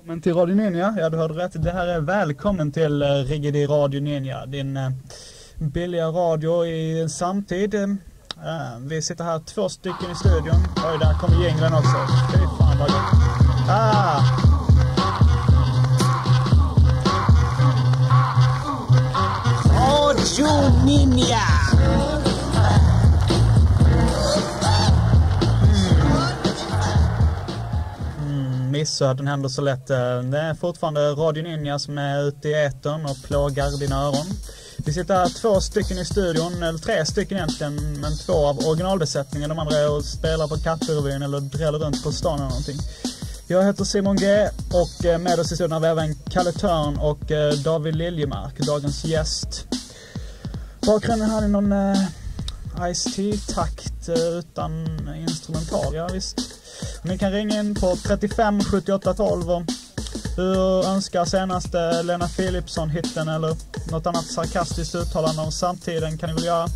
Välkommen till Radio Ninja. Ja, du hörde rätt. Det här är välkommen till eh, Rigidi Radio Ninja. Din eh, billiga radio i samtid. Eh, vi sitter här två stycken i studion. Oj, där kommer jinglen också. Fy fan vad gott. Ah! Radio Ninja! Missöden händer så lätt. Eh, det är fortfarande Radio Ninja som är ute i etern och plågar dina öron. Vi sitter här två stycken i studion, eller tre stycken egentligen, men två av originalbesättningen. De andra är och spelar på Katterevyn eller dräller runt på stan eller någonting. Jag heter Simon G och eh, med oss i studion har vi även Kalle Törn och eh, David Liljemark, dagens gäst. Bakgrunden här är någon Ice-T-takt utan instrumental, ja visst. Ni kan ringa in på 35 78 12 och hur önskar senaste Lena Philipsson-hitten eller något annat sarkastiskt uttalande om samtiden kan ni väl göra.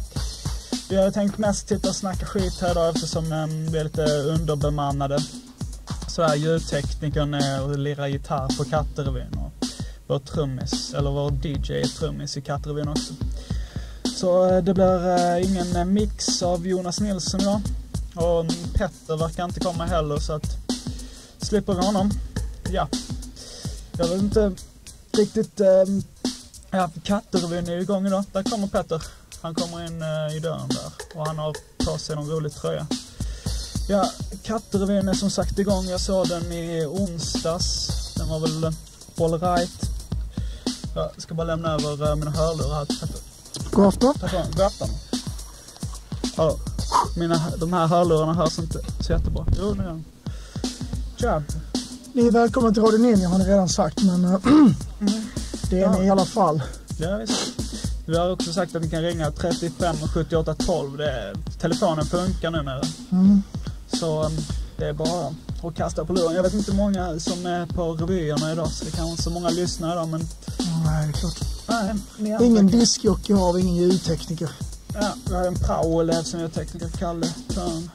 Vi har tänkt mest sitta och snacka skit här idag eftersom ehm, vi är lite underbemannade. Så är ljudteknikern är och lirar gitarr på Katterevyn och vår trummis, eller vår DJ är trummis i Katterevyn också. Så eh, det blir eh, ingen eh, mix av Jonas Nilsson idag. Och Petter verkar inte komma heller så att slipper vi honom. Ja. Jag vet inte riktigt. Eh, ja, Katterevyn är igång idag. Där kommer Petter. Han kommer in eh, i dörren där och han har på sig någon rolig tröja. Ja, Katterevyn är som sagt igång. Jag såg den i onsdags. Den var väl eh, all right. Jag ska bara lämna över eh, mina hörlurar här till Petter. God afton. Mycket. God afton. Ja, mina, de här hörlurarna hörs inte så jättebra. Jo, nu gör de. Tja. Ni är välkomna till Radio Ninja har ni redan sagt men eh, det är ni i alla fall. Ja, visst. Vi har också sagt att ni kan ringa 35 78 12. Det är, telefonen funkar numera. Mm. Så um, det är bara att kasta på luren. Jag vet inte hur många som är på revyerna idag så det kanske inte så många lyssnare idag men Nej, det är klart. nej, Ingen diskjockey har vi, ingen ljudtekniker. Ja, vi har en praoelev som är tekniker, Kalle Törn.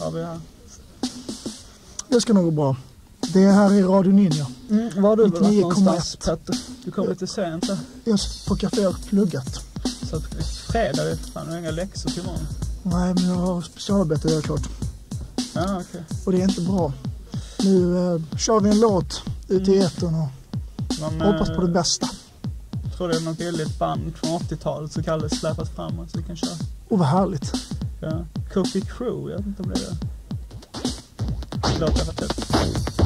Har vi här. Det ska nog gå bra. Det är här i Radio Ninja. Mm, var har du varit 99,1. någonstans Petter? Du kom lite sent där. Jag är på café och pluggat. Så att fredag, är fan, du har inga läxor till imorgon. Nej, men jag har specialarbete det är klart. Ja, okej. Och det är inte bra. Nu eh, kör vi en låt ute i etern och Men, hoppas på det eh, bästa. Tror det är något billigt band från 80-talet så Kalle släpas framåt så vi kan köra. Och vad härligt. Ja. Cookie Crew, jag vet inte om det är det. Låter rätt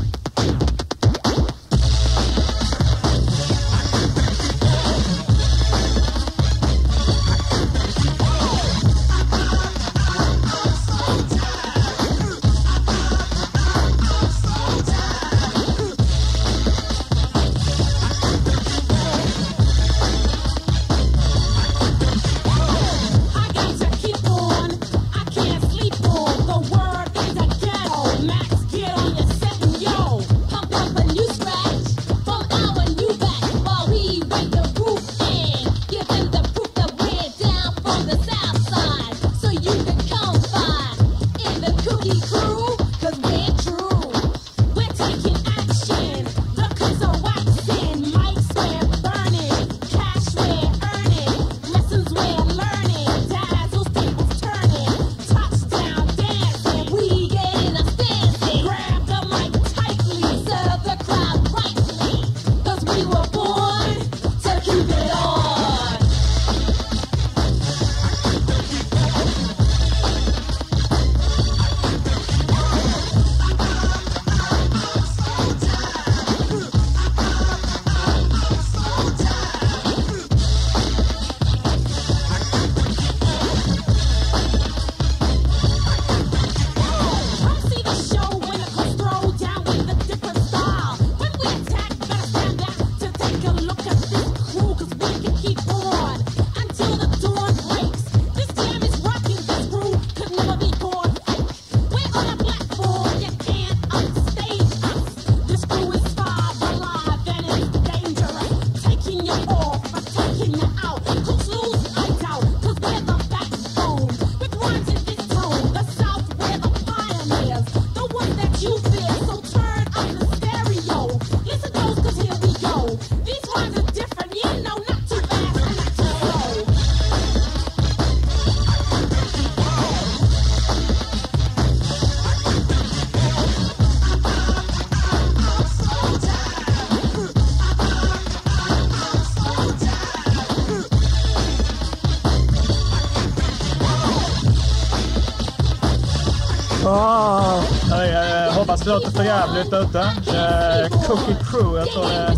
det låter för jävligt ute. Eh, Cookie Crew, jag tror det är...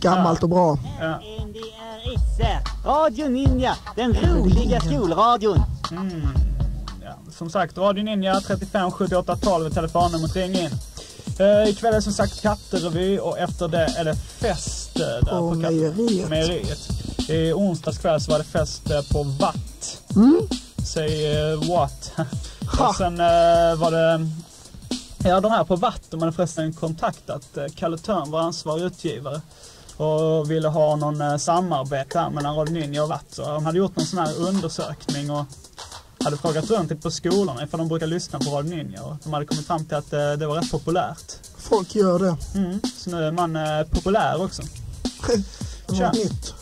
Gammalt och bra. Ja. Radio Ninja, den roliga skolradion. Ja, som sagt, Radio Ninja 35 78 12 är telefonnumret. Ring in. Uh, ikväll är som sagt katterevy och efter det är det fest eh, där På Katt- mejeriet. mejeriet. I onsdags kväll så var det fest eh, på Watt. Säg uh, what. Ha. och sen eh, var det Ja, de här på hade förresten kontaktat uh, Kalle Törn, vår ansvarig utgivare. Och ville ha någon uh, samarbete här mellan Radio Ninja och Watt. Så de hade gjort någon sån här undersökning och hade frågat runt lite på skolorna ifall de brukar lyssna på Radio Ninja. Och de hade kommit fram till att eh, det var rätt populärt. Folk gör det. Mm. Så nu är man eh, populär också. Det var nytt.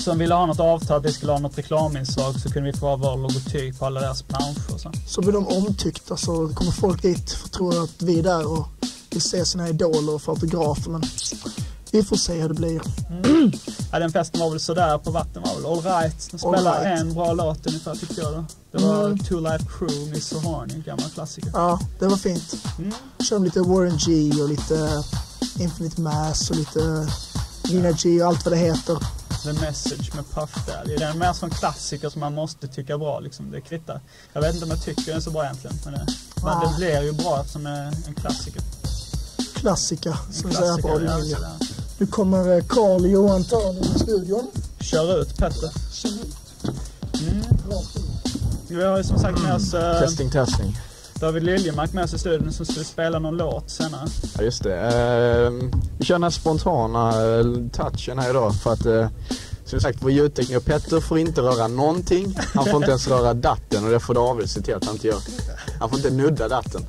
Så de ville ha något avtal, att vi skulle ha något reklaminslag så kunde vi få ha vår logotyp på alla deras planscher och så. Så blir de omtyckta så kommer folk dit för att tro att vi är där och vill se sina idoler och få autografer. Men vi får se hur det blir. Ja, den festen var väl sådär på vatten var väl alright. De spelade All right. en bra låt ungefär tyckte jag då. Det var Mm. Two Life Crew, Miss So Horny, gammal klassiker. Ja, det var fint. Mm. Kör lite Warren G och lite Infinite Mass och lite Nina G och allt vad det heter. The Message med Puff Daddy. Det är mer som klassiker som man måste tycka bra liksom. Det kvittar. Jag vet inte om jag tycker den är så bra egentligen. Men det, men det blir ju bra eftersom det är en klassiker. Klassika, En som vi säger på klassiker, Radio ja, Ninja. sådär. Nu kommer eh, Carl Johan Törn i studion. Kör ut Petter. Mm. Vi har ju som sagt med oss eh, Testing, testing. David Liljemark med oss i studion som skulle spela någon låt senare. Ja, just det. Ehm, vi kör den här spontana eh, touchen här idag för att eh, som sagt, vår ljudtekniker Petter får inte röra någonting. Han får inte ens röra datten och det får David se till att han inte gör. Han får inte nudda datten.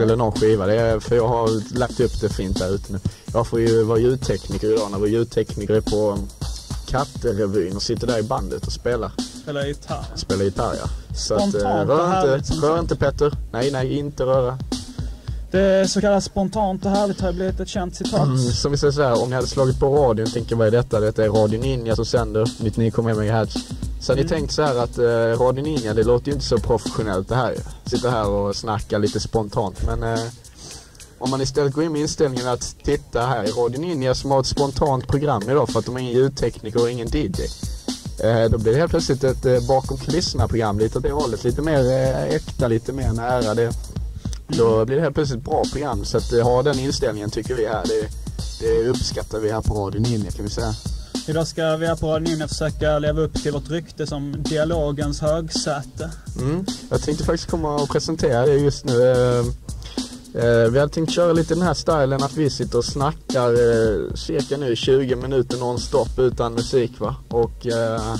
Eller någon skiva. Det är för jag har lagt upp det fint där ute nu. Jag får ju vara ljudtekniker idag när vår ljudtekniker är på um, Katterevyn och sitter där i bandet och spelar. Spelar gitarr. Spelar gitarr ja. Så att, eh, rör inte, rör inte Petter. Nej, nej, inte röra. Det så kallat spontant och härligt har blivit ett känt citat. Mm, som vi säger så här, om ni hade slagit på radion och tänker vad är detta? Detta är Radio Ninja som sänder 99,1 MHz. Så hade ni tänkt så här att eh, Radio Ninja det låter ju inte så professionellt det här. Sitta här och snacka lite spontant men eh, om man istället går in med inställningen att titta här i Radio Ninja som har ett spontant program idag för att de har ingen ljudtekniker och ingen DJ. Eh, då blir det helt plötsligt ett eh, bakom kulisserna program lite åt det hållet. Lite mer eh, äkta, lite mer nära. Det, då blir det helt plötsligt ett bra program. Så att ha den inställningen tycker vi här. Det, det uppskattar vi här på Radio Ninja kan vi säga. Idag ska vi här på Radio Ninja försöka leva upp till vårt rykte som dialogens högsäte. Mm. Jag tänkte faktiskt komma och presentera det just nu. Eh, vi hade tänkt köra lite den här stilen att vi sitter och snackar eh, cirka nu 20 minuter nonstop utan musik va. Och eh,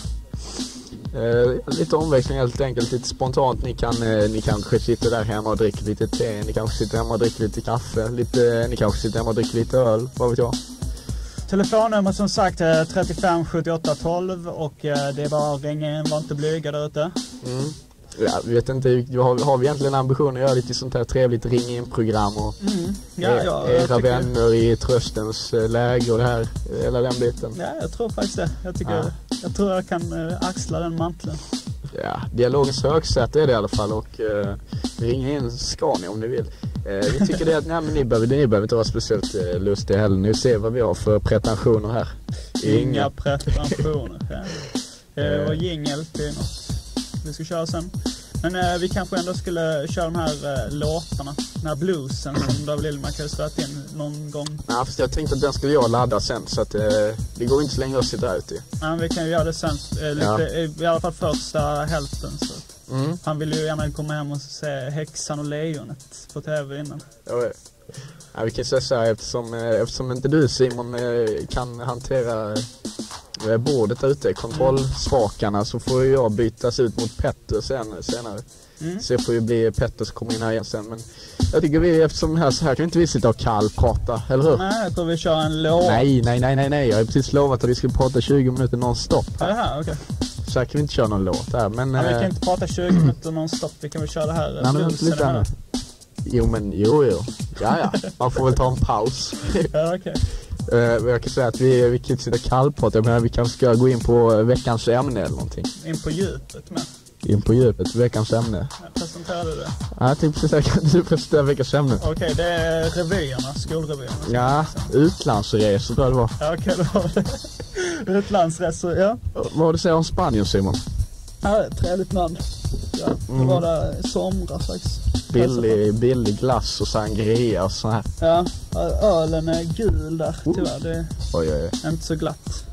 eh, lite omväxling helt enkelt, lite spontant. Ni, kan, eh, ni kanske sitter där hemma och dricker lite te, ni kanske sitter hemma och dricker lite kaffe, lite, ni kanske sitter hemma och dricker lite öl, vad vet jag. Telefonnummer som sagt är 35 78 12 och eh, det är bara att ringa in, var inte blyga där ute. Mm. Ja, vi vet inte, har, har vi egentligen ambitionen att göra lite sånt här trevligt ring in-program och Ja, Eh, ja, jag Era tycker- vänner i tröstens eh, läge och det här, hela den biten. Ja, jag tror faktiskt det. Jag, tycker, Ja. jag tror jag kan eh, axla den manteln. Ja, dialogens högsäte är det i alla fall och eh, ringa in ska ni om ni vill. Eh, vi tycker det att nej, men ni, behöver, ni behöver inte vara speciellt eh, lustiga heller. Ni ser vad vi har för pretensioner här. Inga pretensioner. Ja. Eh, Eh. och jingel, det är något vi ska köra sen. Men eh, vi kanske ändå skulle köra de här eh, låtarna. Den här bluesen som David Liljemark hade spelat in någon gång. Nej, fast jag tänkte att den skulle jag ladda sen så att eh, det går inte så länge att sitta ute. Ja, men vi kan ju göra det sen. Eh, lite, Ja. i, I alla fall första hälften. Så. att Mm. Han ville ju gärna komma hem och se Häxan och Lejonet på TV innan. Ja, ja, vi kan säga så här eftersom, eh, eftersom inte du Simon eh, kan hantera eh, bordet där ute, kontrollspakarna, så får jag bytas ut mot Petter sen, senare. Mm. Så det får ju bli Petter som kommer in här igen sen. Men jag tycker vi, eftersom här, så här kan inte vi sitta och kallprata, eller hur? Nej, jag tror vi kör en låt. Nej, nej, nej, nej, nej. Jag har precis lovat att vi skulle prata 20 minuter nonstop. Ja, det här, okej. Så här kan vi inte köra någon låt här. Men... Ja, vi eh, kan inte prata 20 minuter nonstop. Vi kan väl köra det här eh, Nej, men vänta lite här. Jo, men jo, jo. Ja, ja. Man får väl ta en paus. Ja, okej. Eh, jag kan säga att vi, vi kan inte sitta och kallprata. Jag menar, vi kanske ska gå in på veckans ämne eller någonting. In på djupet med. In på djupet, veckans ämne. Presenterar du det? Ja, jag tänkte precis att du presenterar veckans ämne. Okej, det är revyerna, skolrevyerna. Ja, utlandsresor tror jag det var. Ja, okej, det var det. Utlandsresor, ja. Vad har du att säga om Spanien Simon? Ja, trevligt land. Ja, det var där i somras faktiskt. Billig, billig glass och sangria och så här. Ja, ölen är gul där tyvärr. Det Oj, oj, oj. är inte så glatt.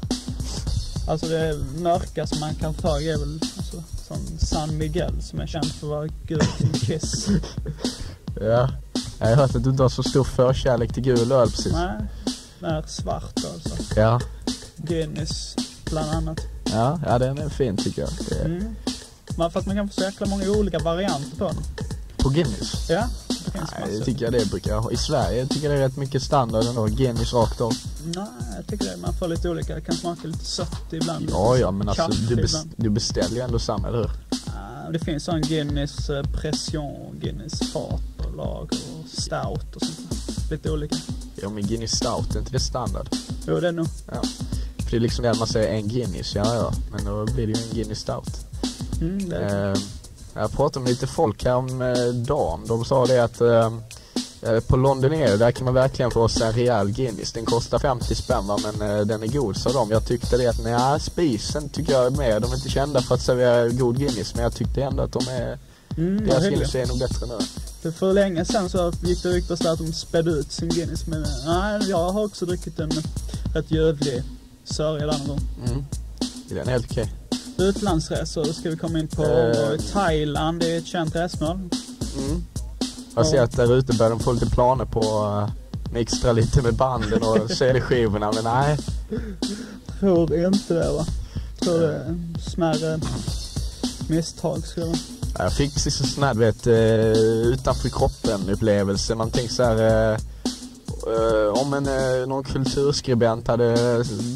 Alltså det mörkaste man kan få tag i är väl alltså, som San Miguel som är känd för att vara gul som Kiss. Ja. Jag har hört att du inte har så stor förkärlek till gul öl precis. Nej, mer svart alltså. Ja. Guinness bland annat. Ja, ja den är fin tycker jag. Det är... Mm. Men att man kan få så jäkla många olika varianter på den. På Guinness? Ja, det finns Nej, det tycker jag det brukar ha. I Sverige tycker jag det är rätt mycket standard ändå. Guinness rakt av. Nej, jag tycker det. Man får lite olika. Det kan smaka lite sött ibland. Ja, ja, men alltså du, bes- du beställer ju ändå samma, eller hur? Ja, det finns sån Guinness eh, pression, Guinness fat och lager och stout och sånt. Lite olika. Ja, men Guinness Stout, är inte det standard? Jo, det är nog. Ja. För det är liksom det man säger en Guinness, ja ja. Men då blir det ju en Guinness Stout. Mm, det är Eh, jag pratade med lite folk här om eh, dagen. De sa det att eh, eh, på London Air, där kan man verkligen få sig en rejäl Guinness. Den kostar 50 spänn va, men eh, den är god sa de. Jag tyckte det att nej, spisen tycker jag är med. De är inte kända för att servera god Guinness, men jag tyckte ändå att de är, mm, deras. Guinness är nog bättre nu. För, för länge sedan så gick det ryktas där att de spädde ut sin Guinness. Men eh, nej, jag har också druckit en rätt ljuvlig sörja där någon gång. Mm. Den är helt okej. Utlandsresor ska vi komma in på. Eh. Thailand är ett känt resmål. Mm. Jag ser att där ute börjar de få lite planer på att mixtra lite med banden och CD-skivorna, men nej. Tror inte det va? Tror det är smärre misstag skulle jag Jag fick precis en sån här, du vet, eh, utanför kroppen upplevelse. Man tänker så här, eh, eh, om en, eh, någon kulturskribent hade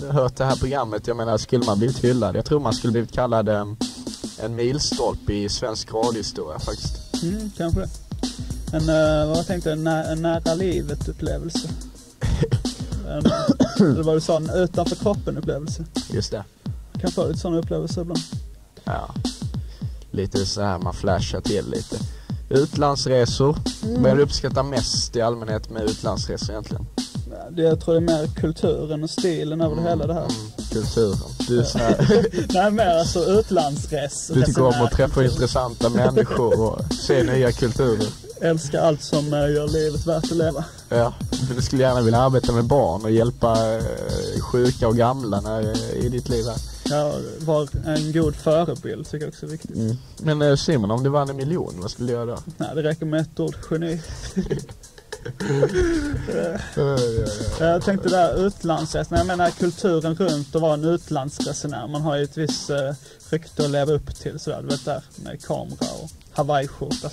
hört det här programmet, jag menar, skulle man blivit hyllad? Jag tror man skulle blivit kallad eh, en milstolpe i svensk radiohistoria faktiskt. Mm, kanske det. En, vad tänkte jag, nä, en nära livet upplevelse. en, eller vad du sa, en utanför kroppen upplevelse. Just det. Jag kan få lite sådana upplevelser ibland. Ja. Lite så här, man flashar till lite. Utlandsresor. Vad är du uppskattar mest i allmänhet med utlandsresor egentligen? Det, jag tror det är mer kulturen och stilen över det hela det här. Mm, kulturen. Du är så här, Nej, mer alltså utlandsresor. Du tycker om att träffa intressanta människor och se nya kulturer. Älskar allt som eh, gör livet värt att leva. Ja, men du skulle gärna vilja arbeta med barn och hjälpa eh, sjuka och gamla när, eh, i ditt liv här. Ja, var en god förebild tycker jag också är viktigt. Men eh, Simon, om du vann en miljon, vad skulle du göra då? Nej, det räcker med ett ord, geni. Ja, ja, ja. Jag tänkte där utlandsresan, jag menar kulturen runt att vara en utlandsresenär. Man har ju ett visst eh, rykte att leva upp till sådär, du vet där med kamera och hawaiiskjorta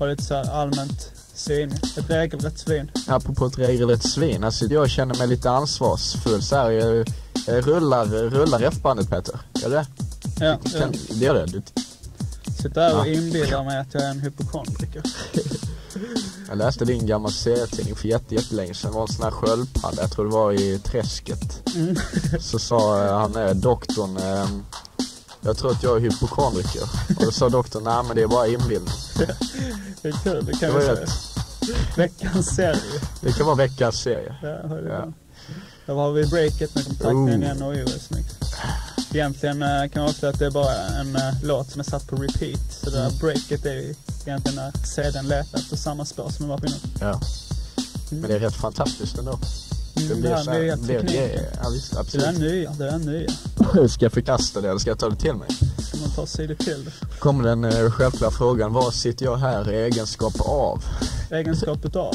Och lite såhär allmänt svin, ett regelrätt svin. Apropå ett regelrätt svin, alltså jag känner mig lite ansvarsfull så här. Jag, jag rullar, rullar F-bandet Peter. Gör du det? Ja, Kan, jag det gör det? Du, sitter här och Ja. inbillar mig att jag är en hypokondriker. jag läste din gamla serietidning för jätte, jättelänge sedan. Det var en sån här sköldpadda, jag tror det var i träsket. Mm. Så sa eh, han, eh, doktorn, eh, jag tror att jag är hypokondriker. Och då sa doktorn, nej men det är bara inbildning. Det är kul, det Det kan var vi säga. Veckans serie. Det kan vara veckans serie. Ja, hör Ja. Då har vi breaket med kontakt med en Oh. igen och US mix. Egentligen eh, kan man också att det är bara en eh, låt som är satt på repeat. Så det Mm. där breaket är egentligen när CDn letar efter samma spår som det var på innan. Ja. Men det är rätt fantastiskt ändå. Det Mm, blir det så här nya blir, tekniken. ja, visst, Det är absolut. nya, det är nya. Ska jag förkasta det eller ska jag ta det till mig? Ska man ta sig lite till kommer den eh, självklara frågan, vad sitter jag här i egenskap av? Egenskap utav.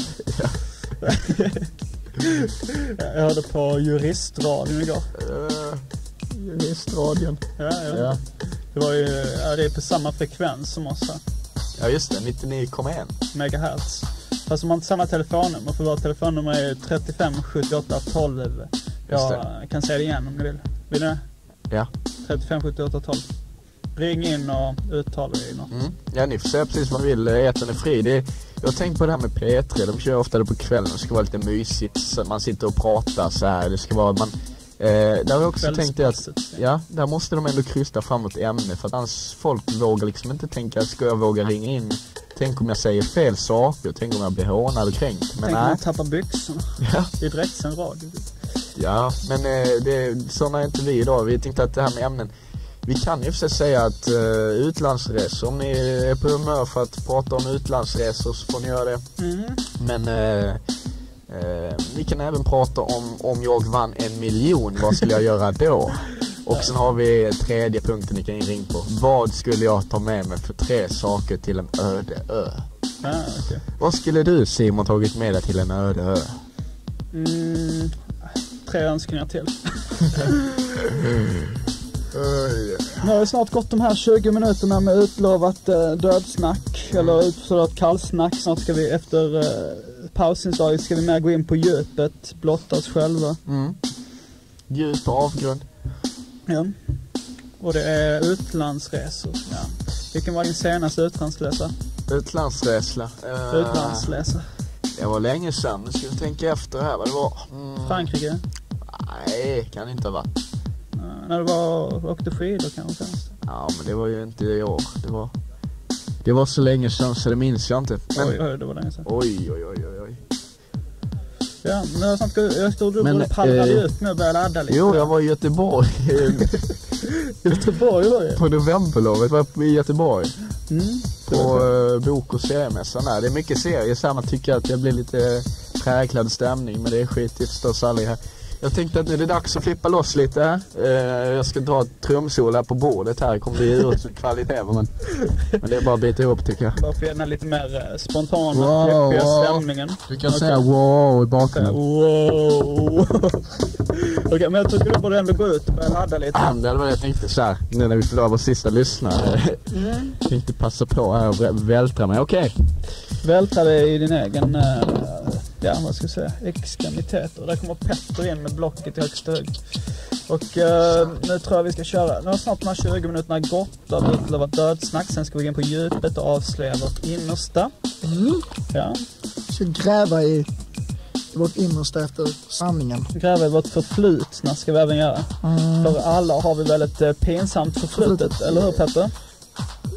jag hörde på juristradion igår. Uh, Juristradion. Ja, Ja. inte. Det var ju, ja, det är på samma frekvens som oss här. ja, just det. 99,1. megahertz. Fast de har inte samma telefonnummer för vårt telefonnummer är 35 78 12. Jag kan säga det igen om ni vill. Vill ni det? Ja. 35 78 12. Ring in och uttala i något. Mm. Ja, ni får säga precis vad ni vill. Etern är fri. Det är, jag har tänkt på det här med P3. De kör ofta det på kvällen. Det ska vara lite mysigt. Man sitter och pratar så här. Det ska vara, man, Eh, där har jag också tänkt att, ja, där måste de ändå krysta framåt ämne för att annars folk vågar liksom inte tänka, ska jag våga ringa in? Tänk om jag säger fel saker, tänk om jag blir hånad och kränkt. Men Tänk om man tappar byxorna. ja, Det är direktsänd radio. ja, men eh, det, sådana är inte vi idag. Vi tänkte att det här med ämnen, vi kan ju för sig säga att uh, utlandsresor, om ni är på humör för att prata om utlandsresor så får ni göra det. Mm. Men eh, eh, vi kan även prata om om jag vann en miljon, vad skulle jag göra då? Och sen har vi tredje punkten ni kan ringa på. Vad skulle jag ta med mig för tre saker till en öde ö? Ja, okej. Vad skulle du Simon tagit med dig till en öde ö? Mm, tre önskningar till. Nu har vi snart gått de här 20 minuterna med utlovat eh, dödsnack, eller utlovat kallsnack. Snart ska vi efter eh, pausinslaget ska vi mer gå in på djupet, blotta oss själva. Mm. Djup avgrund. Ja. Och det är utlandsresor. Ja. Vilken var din senaste utlandsresa? Utlandsresa. Eh, Utlandsresa? Det var länge sedan. Nu ska vi tänka efter här vad det var. Mm. Frankrike? Nej, kan det inte ha varit. När du var åkte skidor kanske? Ja, men det var ju inte i år. Det var, det var så länge sedan så det minns jag inte. Men, Oj, oj, det var länge sedan. oj, oj, oj, oj, oj. Ja, men jag gå, jag tror du Men, borde pallra eh, ut nu och börja ladda lite. Jo, jag var i Göteborg. Göteborg var ju. på novemberlovet var jag i Göteborg. Mm. På uh, bok och seriemässan där. Det är mycket serier så man tycker att det blir lite präglad stämning. Men det är skit i förstås aldrig här. Jag tänkte att nu är det dags att flippa loss lite. Eh, jag ska dra ett trumsolo här på bordet här. Det kommer bli urusel kvalitet men, men det är bara att bita ihop tycker jag. Bara för den här lite mer eh, spontana, Wow, peppiga wow. stämningen. Du kan Okej. säga wow i bakgrunden. Wow. Okej, men jag tycker du borde ändå gå ut och börja ladda lite. Ah, Det var det jag tänkte så här, nu när vi förlorar vår sista lyssnare. Mm. Tänkte passa på här och vä- vältra mig. Okej. Vältra dig i din egen, eh, ja vad ska jag säga, extremiteter. Där kommer Petter in med blocket i högsta hugg. Och eh, nu tror jag vi ska köra, nu har snart de här 20 minuterna gått av utlovat dödsnack. Sen ska vi gå in på djupet och avslöja vårt innersta. Mm. Ja, Vi ska gräva i, i vårt innersta efter sanningen. gräva i vårt förflutna ska vi även göra. Mm. För alla har vi väl ett eh, pinsamt förflutet, eller hur Petter?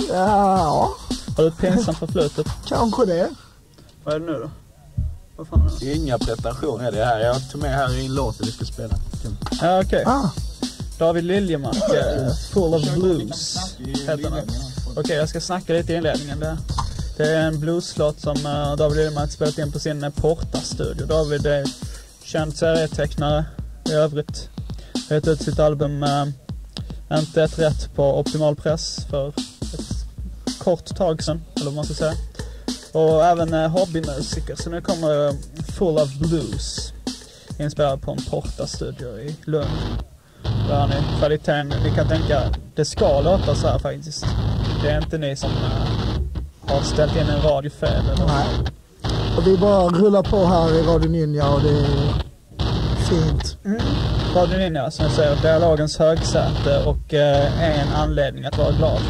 Ja, Har du ett pinsamt förflutet? kanske det. Vad är det nu då? Vad fan är det? Inga pretensioner det här. Jag tog med här i låten vi ska spela. Ja okej. Ah, David Liljemark, Full of Blues, heter den. Okej, jag ska snacka lite i inledningen. Det, det är en blueslåt som eh, David Liljemark spelat in på sin eh, Porta-studio. David är känd serietecknare i övrigt. Har gett ut sitt album eh, Inte ett rätt på Optimal Press för ett kort tag sedan, eller vad man ska säga. Och även eh, hobbymusiker, så nu kommer eh, Full of Blues inspelad på en Porta-studio i Lund. Där ni kvaliteten, ni kan tänka, det ska låta så här faktiskt. Det är inte ni som eh, har ställt in en radio fel eller nej. Och vi bara rullar på här i Radio Ninja och det är fint. Radio Ninja som jag säger, dialogens högsäte och eh, en anledning att vara glad.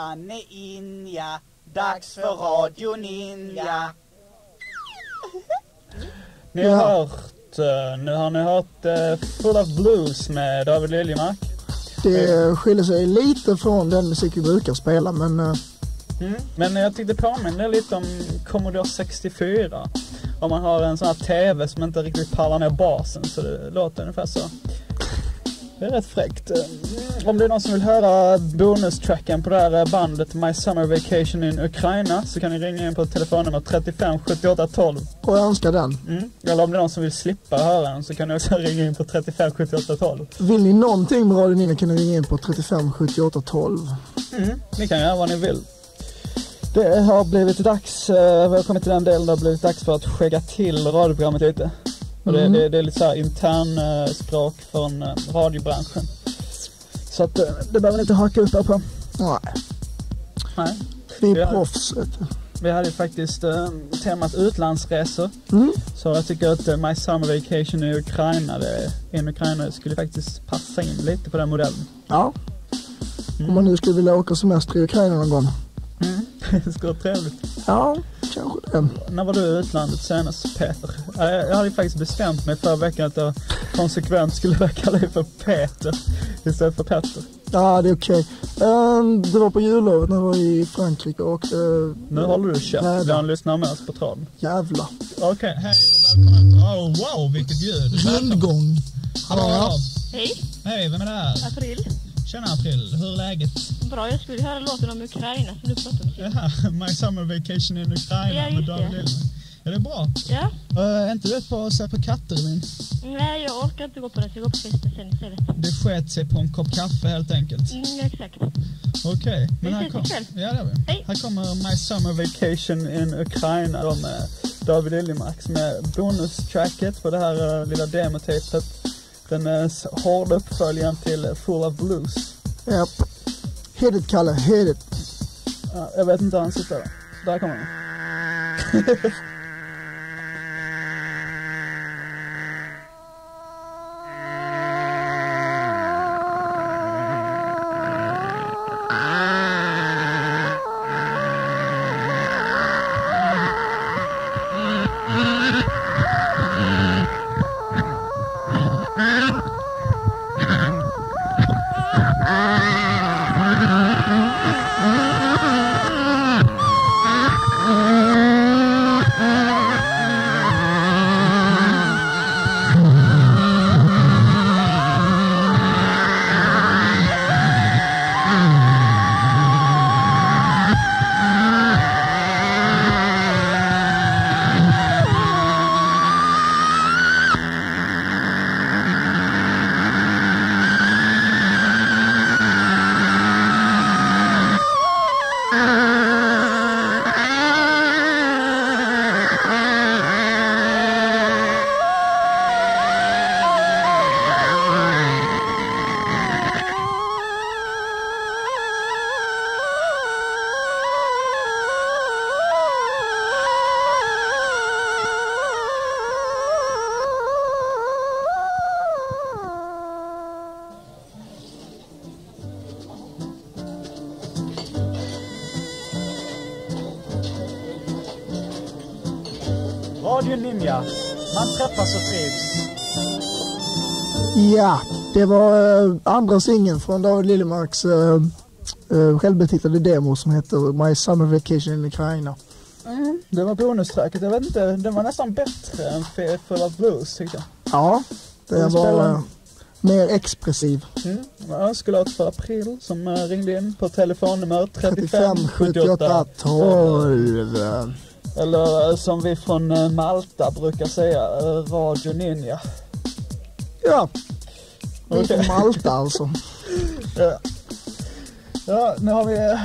Klockan är in ja, dags för Radio Ninja. Ni har hört, eh, nu har ni hört eh, Full of Blues med David Liljemark. Det skiljer sig lite från den musik vi brukar spela men eh, Mm. Men jag tyckte det påminner lite om Commodore 64. Om man har en sån här TV som inte riktigt pallar ner basen så det låter ungefär så. Det är rätt fräckt. Mm, Om det är någon som vill höra bonustracken på det här bandet My Summer Vacation in Ukraina så kan ni ringa in på telefonnummer 35 78 12. och jag önskar den. Mm. Eller om det är någon som vill slippa höra den så kan ni också ringa in på 35 78 12. Vill ni någonting med Radio Ninja kan ni ringa in på 35 78 12. Mm. Ni kan göra vad ni vill. Det har blivit dags, eh, vi har kommit till den delen där det har blivit dags för att skägga till radioprogrammet lite. Och det, Mm. det, det är lite så här intern eh, språk från eh, radiobranschen. Så att eh, det behöver ni inte haka upp er på. Nej, Nej. vi är proffs. Vi hade ju faktiskt eh, temat utlandsresor. Mm. Så jag tycker att eh, My Summer Vacation i Ukraina, det, in Ukraina skulle faktiskt passa in lite på den modellen. Ja. Om man nu skulle vilja åka semester i Ukraina någon gång. Mm. det skulle vara trevligt. Ja, kanske det. När var du i utlandet senast Peter? Jag hade faktiskt bestämt mig förra veckan att jag konsekvent skulle börja kalla dig för Peter istället för Petter. Ja, det är okej. Ehm, det var på jullovet när jag var i Frankrike och uh, Nu håller du käft. Nej, Vill han lyssna med oss på tråden? jävla Okej, hej och välkommen. Oh, wow, vilket ljud. rundgång. Hallå, hallå. Hej, Hej, vem är det här? April. Tjena April, hur är läget? Bra, jag skulle höra låten om Ukraina som du pratade om. Det här, My Summer Vacation in Ukraina Ja, med just David det. Är det bra? Ja? Uh, är inte du på att se på katter min? Nej, jag orkar inte gå på den så jag går på festen sen istället. Det sket sig på en kopp kaffe helt enkelt. Mm, exakt. Okej, men Vi här kommer... Ja, det vi. Hej. Här kommer My Summer Vacation in Ukraina då med David Liljemark med bonustracket på det här uh, lilla demotejpet. Den uh, hårda uppföljaren till uh, Full of Blues. Japp. Hit it Kalle, hit it. Ja, jag vet inte hur han sitter. Där kommer han. Radio Ninja. Man träffas och trivs. Ja, det var eh, andra singeln från David Liljemarks eh, eh, självbetitlade demo som heter My Summer Vacation in Ukraina. Mm, det var bonustracket. Jag vet inte, den var nästan bättre än Fe- Full of Blues tyckte jag. Ja, det var eh, mer expressiv. Mm. det var Önskelåt för april som eh, ringde in på telefonnummer 35 35 78 12. Eller eh, som vi från eh, Malta brukar säga, eh, Radio Ninja. Ja, Okej. från Malta alltså. Ja. Ja, nu har vi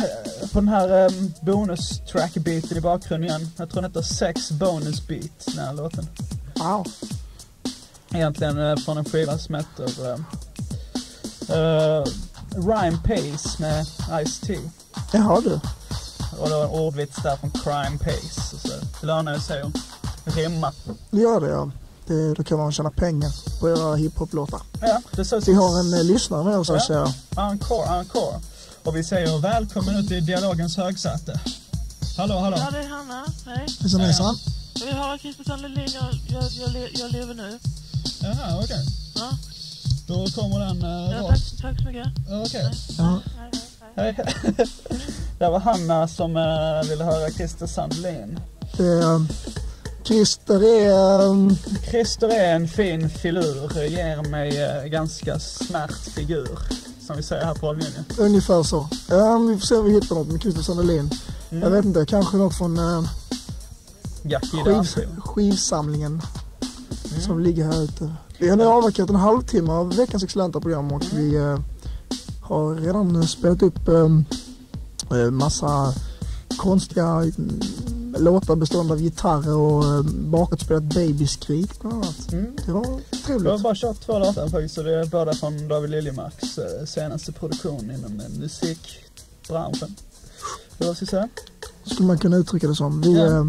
på den här um, bonus-track-biten i bakgrunden igen. Jag tror den heter Sex Bonus Beat, den här låten. Wow. Egentligen från en skiva som heter eh, Rhyme Pace med Ice-T. Jaha du. Och då en ordvits där från Crime Pace. Så det lönar sig att rimma. Det gör det ja. Det, då kan man tjäna pengar på era hiphop-låtar. Ja, det Vi har en eh, lyssnare med oss här Ja. ser jag. Encore, encore. Och vi säger välkommen ut i dialogens högsäte. Hallå, hallå. Ja, det är Hanna. Hej. Hejsan hejsan. Jag vill höra Christer Sandelin. Jag, jag, jag, le- jag lever nu. Jaha, okej. Ja, Då kommer den uh, ja rakt. tack, tack så mycket. Okej. Ja. Hej, hej. Hej. Det var Hanna som uh, ville höra Christer Sandlin. Det är, Christer är um, Christer är en fin filur, ger mig uh, ganska smärt figur. Som vi säger här på Almynien. ungefär så. Vi får se om vi hittar något med Christer Sandelin. Mm. Jag vet inte, kanske något från uh, Jackie skiv, skivsamlingen Mm. som ligger här ute. Vi har nu avverkat en halvtimme av veckans excellenta program och Mm. vi eh, har redan eh, spelat upp um, eh, massa konstiga mm, låtar bestående av gitarrer och uh, bakåtspelat babyskrik bland annat. Mm. Det var Jag har trevligt. bara kört två låtar faktiskt och det är båda från David Liljemarks eh, senaste produktion inom musikbranschen. Eller vad ska jag säga? Skulle man kunna uttrycka det som. Vi, Ja. eh,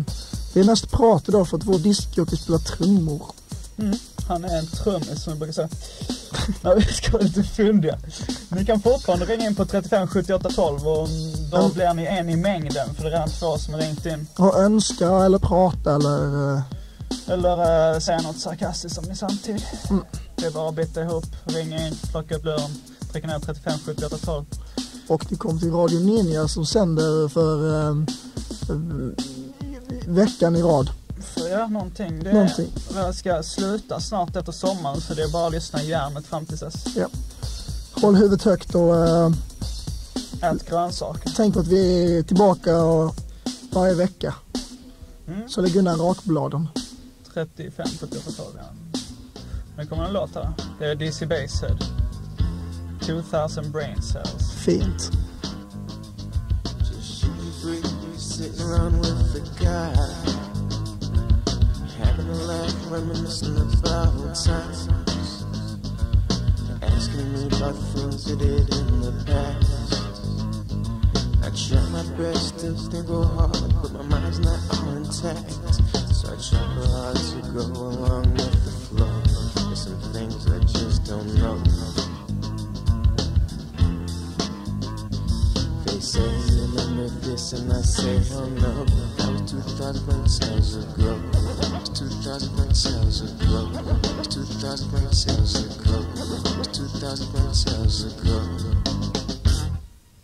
det är mest prat idag för att vår diskjockey spelar trummor. Mm. Han är en trummis som jag brukar säga. Ja, vi ska vara lite fyndiga. Ni kan fortfarande ringa in på 35 78 12 och då Mm. blir ni en i mängden för det är redan två som har ringt in. Ha önska eller prata eller eh, Eller uh, säga något sarkastiskt om ni samtidigt. Mm. Det är bara att bita ihop, ringa in, plocka upp luren, trycka ner 35 78 12. och det kom till Radio Ninja som sänder för eh, veckan i rad. För ja, någonting. Det Någonting. Jag ska sluta snart efter sommaren så det är bara att lyssna i järnet fram till dess. Håll huvudet högt och eh, Ät grönsaker. tänk på att vi är tillbaka och varje vecka. Mm. Så lägg undan rakbladen. 35 78 12 ja. Nu kommer en låt här. Det är DC Basehead. 2000 Brain Cells. Fint. Just you free, sitting around with a guy. Having a laugh, reminiscing about times. Asking me about things you did in the past. I try my best to think hard, but my mind's not all intact. So I try hard to go along with the flow. There's some things I just don't know. This and I say hell no That was 2,000 brain cells ago That was 2,000 brain cells ago That was 2,000 brain cells ago That was 2,000 brain cells ago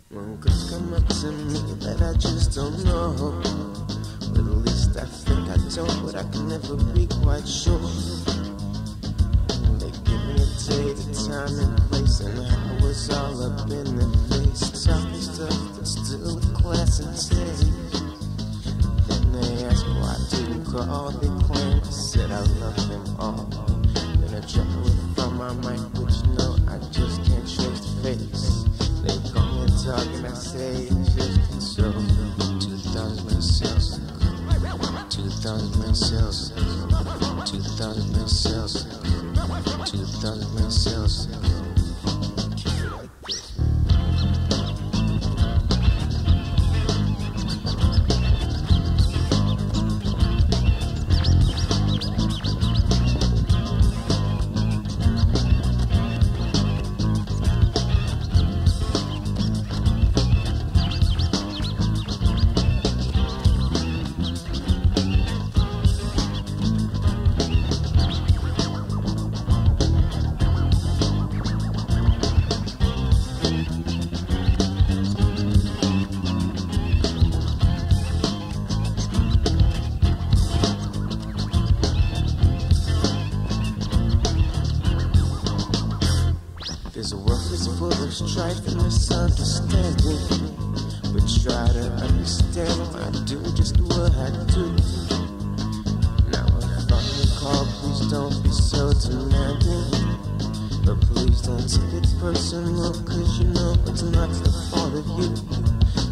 When girls come up to me that I just don't know Or at least I think I don't But I can never be quite sure they give me a date, a time and place, and how it's all up in the class. Then they ask why I didn't call. They claim I said I love them all. Then I to find my mic, which you know I just can't shake the face. They call me dog, and I say just so. 2,000 myself. 2,000 myself. 2,000 personal, cause you know it's not the fault of you.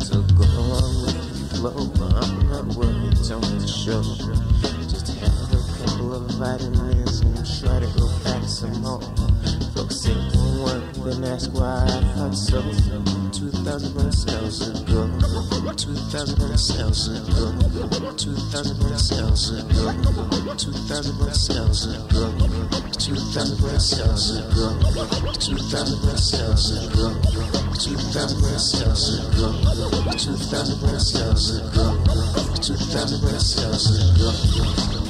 So go along with the flow, but I'm not worried, don't show. Just have a couple of vitamins and try to go back some more. Folks say it won't work, then ask why I thought so. 2000 cells ago, 2000 cells ago, 2000 cells ago, 2000 cells ago, 2000 cells ago, 2000 cells ago, 2000 cells ago, 2000 cells ago, 2000 cells ago.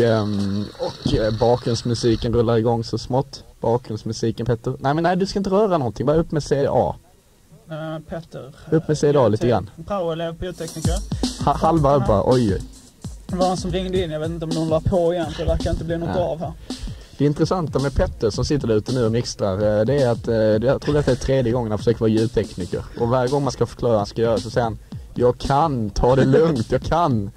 Och, ehm, och eh, bakgrundsmusiken rullar igång så smått. Bakgrundsmusiken Petter. Nej men nej du ska inte röra någonting, bara upp med CDA. Eh, Petter. Upp med CDA lite grann. Praoelev, ljudtekniker. Ha, halva upp bara, oj. Det var en som ringde in, jag vet inte om någon var på igen. Det verkar inte bli något Nej. av här. Det intressanta med Petter som sitter där ute nu och mixtrar, eh, det är att, eh, jag tror att det är tredje gången han försöker vara ljudtekniker. Och varje gång man ska förklara vad han ska göra så säger han Jag kan, ta det lugnt, jag kan.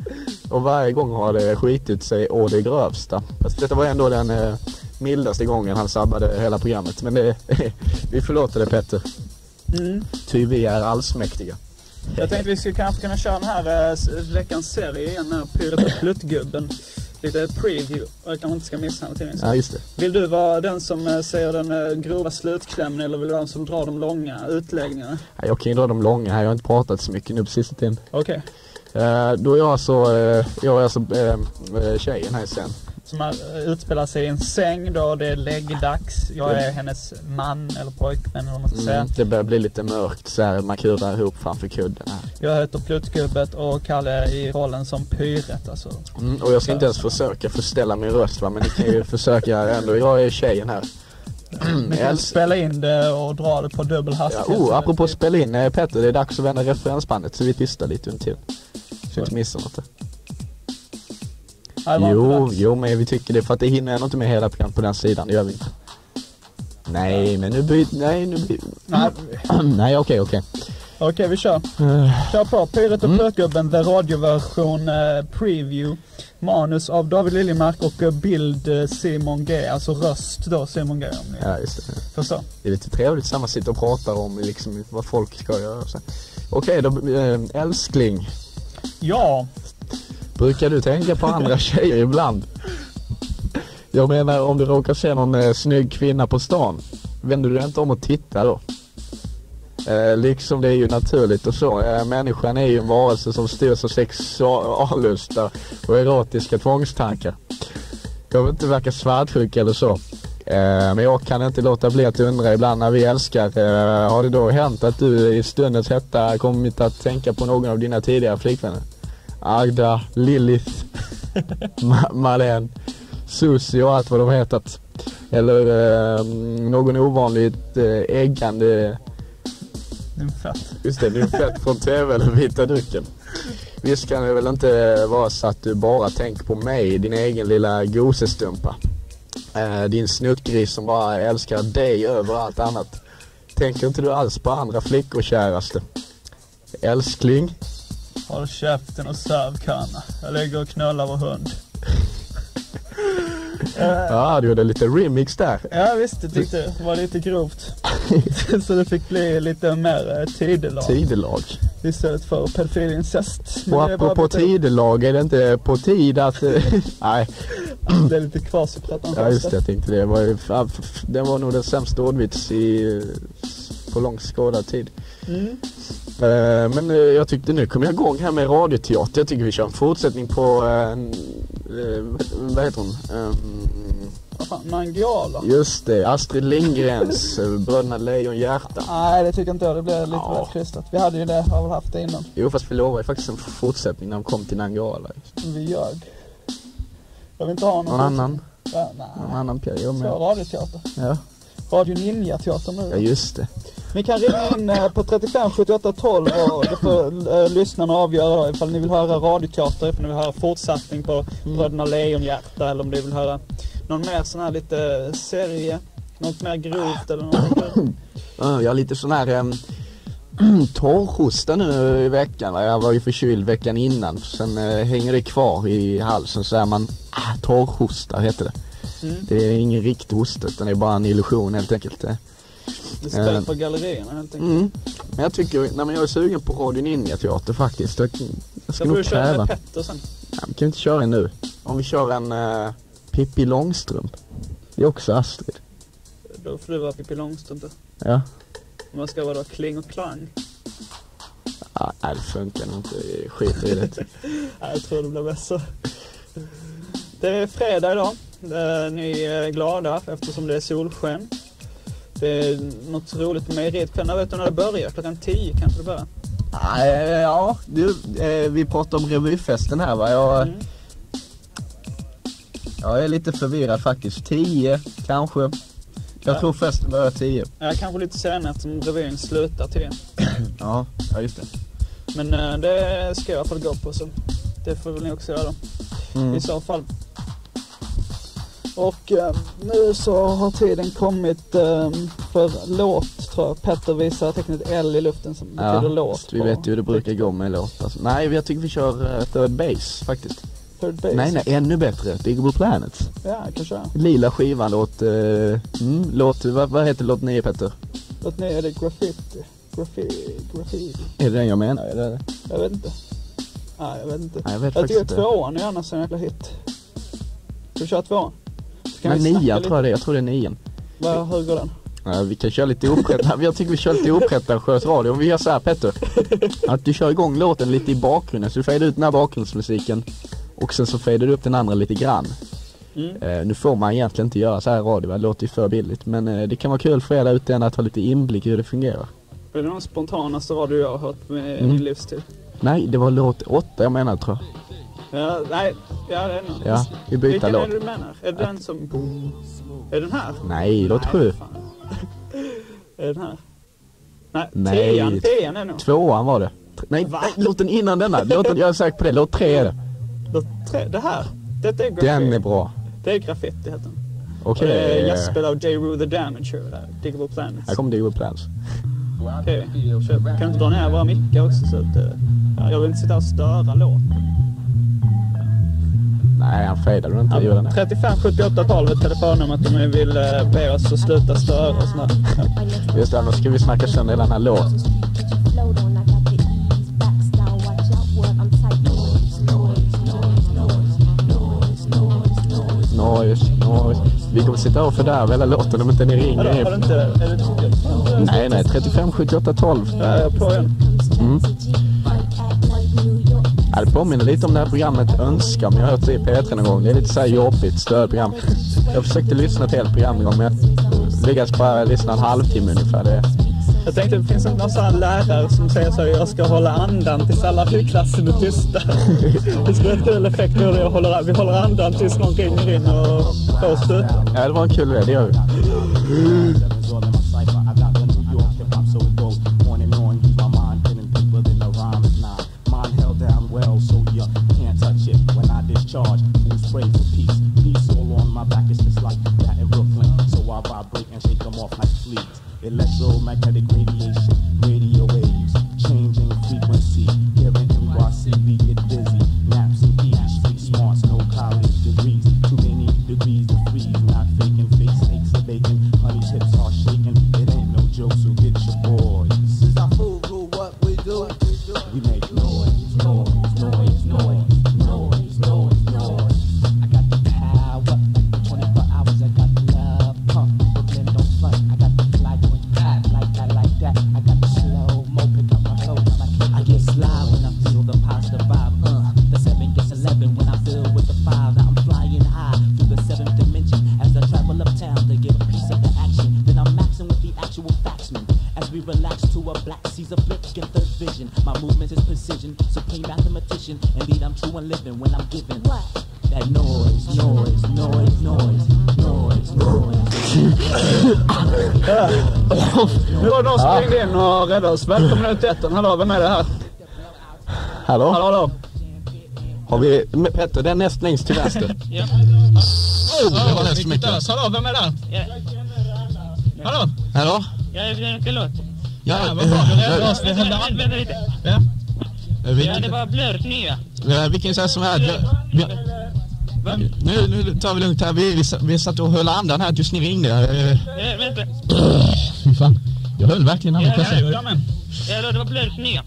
Och varje gång har det skitit sig å det grövsta. Fast detta var ändå den eh, mildaste gången han sabbade hela programmet. Men det, vi förlåter det Petter. Mm. Ty vi är allsmäktiga. Jag tänkte vi skulle kanske kunna köra den här eh, veckans serie igen, Pyret och Pluttgubben. Lite preview, och jag kanske inte ska missa någonting. Ja just det. Vill du vara den som eh, säger den eh, grova slutklämmen eller vill du vara den som drar de långa utläggningarna? Ja, Jag kan ju dra de långa här, jag har inte pratat så mycket nu på sista tiden. Okej. Eh, då är jag alltså, eh, jag är alltså eh, tjejen här sen. Som utspelar sig i en säng då, det är läggdags. Jag är hennes man eller pojkvän eller vad man ska säga. Mm, det börjar bli lite mörkt så här, man kurar ihop framför kudden här. Jag heter Pluttgubbet och Kalle är i rollen som Pyret alltså. Mm, och jag ska inte ens försöka förställa min röst va, men ni kan ju försöka ändå. Jag är tjejen här. Vi kan spela in det och dra det på dubbel Ja, hastighet. oh, apropå spela in, eh, Petter, det är dags att vända referensbandet så vi tystar lite under tiden. Så vi inte missar något. Jo, jo men vi tycker det för att det hinner ändå inte med hela programmet på den sidan, det gör vi inte. Nej, men nu byt, nej nu byt. Nej, Nej, okej, okej. Okej, vi kör. Eh, Kör på. Pyret och Mm. Pluttgubben, the radioversion eh, preview. Manus av David Liljemark och eh, bild eh, Simon G. Alltså röst då Simon G. Om ni Ja, just det. förstår. Det är lite trevligt man sitter och pratar om liksom vad folk ska göra. så. Okej, då, eh, älskling. Ja, Brukar du tänka på andra tjejer ibland? Jag menar om du råkar se någon eh, snygg kvinna på stan, vänder du dig inte om och tittar då? Eh, liksom det är ju naturligt och så. Eh, människan är ju en varelse som styrs av sexuallusta och erotiska tvångstankar. Jag vill inte verka svartsjuk eller så. Eh, men jag kan inte låta bli att undra ibland när vi älskar, eh, har det då hänt att du i stundens hetta kommit att tänka på någon av dina tidigare flickvänner? Agda, Lilith, Ma- Malene, Susie och allt vad de hetat. Eller eh, någon ovanligt eh, äggande, det är fett. just det, nymfett från TV eller Vita duken. Visst kan det väl inte vara så att du bara tänker på mig, din egen lilla gosestumpa. Eh, din snuttgris som bara älskar dig över allt annat. Tänker inte du alls på andra flickor käraste? Älskling? Håll käften och söv Kana. Jag lägger och knullar vår hund. Ja, du gjorde lite remix där. Ja visst, det tyckte jag. Var lite grovt. så det fick bli lite mer eh, tidelag Tidelag. istället för pedofilincest. Och apropå tidelag, är det inte på tid att... eh, Nej, Det är lite kvasipratande. ja just det, jag tänkte det. Det var, ju, det var nog den sämsta ordvits i, på långt skådad tid. Mm. Eh, Men eh, jag tyckte nu kommer jag igång här med radioteater. Jag tycker vi kör en fortsättning på, eh, vad heter hon? Ehm, Mangiala? Just det, Astrid Lindgrens Bröderna Lejonhjärta. Nej det tycker inte jag, det blev lite Ja. väl krystat. Vi hade ju det, har väl haft det innan. Jo fast vi lovade faktiskt en fortsättning när de kom till Nangala. Vi ljög. Jag vill inte ha någon Någon annan? Ja, nej. Någon annan pjäs? Jo, Så, men- radioteater. Ja. Radio Ninja-teatern nu. ja, just det. Ni kan ringa in eh, på 35 78 12 och det får eh, lyssnarna avgöra då ifall ni vill höra radioteater, ifall ni vill höra fortsättning på Bröderna Lejonhjärta eller om ni vill höra någon mer sån här lite serie, något mer grovt eller något. Ja, Jag har lite sån här um, torrhosta nu i veckan. Jag var ju förkyld veckan innan. Sen eh, hänger det kvar i halsen så är man ah, torrhosta heter det. Mm. Det är ingen riktig hosta utan det är bara en illusion helt enkelt. Eh, Det spelar för gallerierna helt enkelt. Mm. Men jag tycker, nej men jag är sugen på Radio Ninja-teater faktiskt. Jag, jag ska Då får du köra med Petter sen. Ja, vi kan vi inte köra en nu. Om vi kör en uh, Pippi Långstrump. Det är också Astrid. Då får du vara Pippi Långstrump. Ja. Man ska vara då Kling och Klang. Ah, nej det funkar nog inte. Skit i det. Nej, jag tror det blir bäst så. Det är fredag idag. Eh, Ni är glada eftersom det är solsken. Det är något roligt med mejeriet. När vet du när det börjar? Klockan 10 kanske det börjar? Nej, ja, du, eh, vi pratar om revyfesten här va. Jag, Mm. jag är lite förvirrad faktiskt. 10 kanske. Jag Ja. tror festen börjar 10. Ja, kanske lite senare eftersom revyn slutar 10. Ja, ja just det. Men eh, det ska jag i alla fall gå på så det får väl ni också göra Mm. i så fall. Och eh, nu så har tiden kommit eh, för låt tror jag. Petter visar tecknet L i luften som betyder låt. vi på vet ju hur det brukar gå med låtar. Alltså, nej, jag tycker vi kör uh, third base faktiskt. Third base. Nej, nej, ännu bättre. Digable Planets. Ja, jag kan köra. Lila skivan låt, uh, mm, låt, vad, vad heter låt 9 Petter? Låt ner är det graffiti. Graffiti. Graffiti. Är det den jag menar? Är det? Jag vet inte. Nej, jag vet inte. Nej, jag vet jag tycker tvåan är annars en jäkla hit. Ska vi köra tvåan? Så kan Men lite. tror jag det är. Jag tror det är nian. Vad, hur går den? Vi kan köra lite opretentiös, jag tycker vi kör lite opretentiös radio. Om vi gör så här Petter. Att du kör igång låten lite i bakgrunden, så du fejdar ut den här bakgrundsmusiken. Och sen så fejdar du upp den andra lite grann. Mm. Eh, nu får man egentligen inte göra så här i radio, det låter ju för billigt. Men eh, det kan vara kul för er där ute att ha lite inblick i hur det fungerar. Är det någon spontanaste radio jag har hört med Mm. min livstid? Nej, det var låt åtta jag menar tror jag. Ja, nej, ja det är nog. Ja, vi byter Vilken låt. är det du menar? Är det den som... Är den här? Nej, låt sju. är den här? Nej, Nej. tian, tian är nog. Tvåan var det. Nej, Va? nej, låten innan denna. Låten, jag är säker på det. Låt tre är det. Låt tre, det här. Detta är graffiti. Den är bra. Det är graffiti heter den. Okej. Är eh, gästspel av J. Rue the Damager där. Diggable Planets. Här kommer Digable Plans. Okej, kör. Kan inte dra ner våra mickar också så att... eh, Ja, jag vill inte sitta och störa låten. Nej, han fejdade inte. Det? 35 78 12 är telefonnumret om ni vill eh, be oss att sluta störa och sådär. Ja. Just det, annars ska vi snacka sönder hela den här låten. Noise, noise. Vi kommer sitta och fördärva hela låten om inte ni ringer. Vadå, har du inte... Är det, Nej, nej, 35 78 12. ja, jag är på igen. Mm. Ja, det påminner lite om det här programmet Önska, om jag har hört det i P3 någon gång. Det är lite så här jobbigt stödprogram. Jag försökte lyssna ett helt program en gång, men jag lyckades bara lyssna en halvtimme ungefär. Det, Jag tänkte, det finns någon sån lärare som säger så här, jag ska hålla andan tills alla i klassen är tysta. Det skulle vara en kul effekt då, jag håller, vi håller andan tills någon ringer in och får stöta. ja, det var en kul idé, det gör vi. Oss. Välkommen ut till ettan. Hallå, vem är det här? Hallå? Hallå, hallå. Har vi med Petter, den näst längst till vänster. Ja. Oh, det var näst mycket. Ös. Hallå, vem är det? Ja, Hallå? Hallå? ja, jag är inte låt. Ja, Ja, vad bra. Eh, Vänta, lite. Ja. eh, Ja, vilken, det var Blurs nya. eh, vilken säger som är... Vi, Va? nu, nu tar vi lugnt här. Vi, vi, vi satt och höll andan här tills ni ringde. Eh, Ja, vänta. Jag höll verkligen Ja, Ja, men. Ja, det var Blurs nya.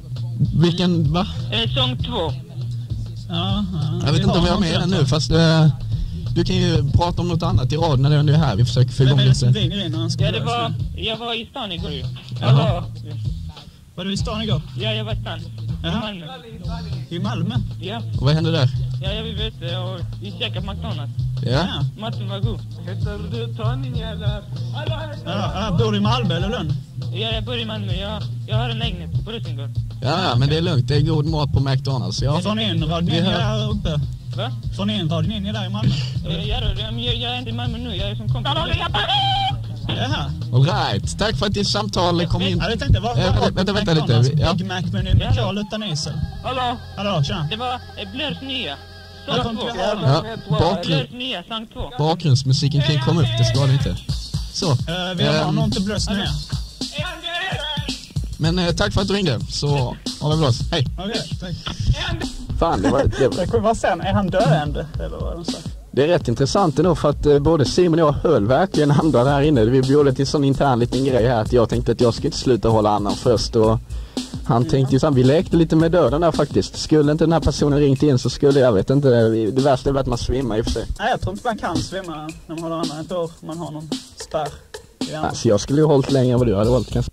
Vilken, va? Eh, Sång två. Ja, ja. Jag vet inte om vi har med den nu fast eh, du kan ju prata om något annat i radion när du är här. Vi försöker få Vem igång är det som lite. Ja, det var... Jag var i stan igår ju. Jag Jaha. var... Var du i stan igår? Ja, jag var i stan. I Jaha. Malmö. I Malmö? Ja, Och vad hände där? ja, jag vet det. Och vi käkade McDonalds. Ja? Maten var god. Heter du Tony eller? Ja, bor du i Malmö eller Lund? Ja, jag bor i Malmö. Jag, jag har en lägenhet på Rosengård. Ja, ja, men det är lugnt. Det är god mat på McDonalds. Ja. In Radio Vi Ninja där uppe? Va? Får ni in Radio Ninja där i Malmö? Eh, Ja, då, jag, jag är inte i Malmö nu. Jag är som kompis. Jaha. All right. Tack för att ditt samtal kom in. Ja, jag tänkte, vad Eh, vad- vänta, vänta lite. Ja. Big Mac meny med kol utan isel. Hallå? Hallå, tja. Det var eh, Blurs nya. Ja, nya, bakgrundsmusiken kan komma upp. Det ska det inte. Så. Eh, Vi har ehm, någon till blöst nu. Men eh, tack för att du ringde. Så har vi väl oss. Hej. Tack. Fan, det var, det var Det kommer vara sen. Är han döende? Eller vad de sa? Det är rätt intressant ändå för att eh, både Simon och jag höll verkligen andan här inne. Vi gjorde till sån intern liten grej här att jag tänkte att jag ska inte sluta hålla andan först och han tänkte ju så här, vi lekte lite med döden där faktiskt. Skulle inte den här personen ringt in så skulle jag vet inte, det värsta är väl att man svimmar i och för sig. Nej, jag tror inte man kan svimma när man håller andan. Jag tror man har någon spärr Alltså jag skulle ju hållit längre än vad du hade hållit kanske.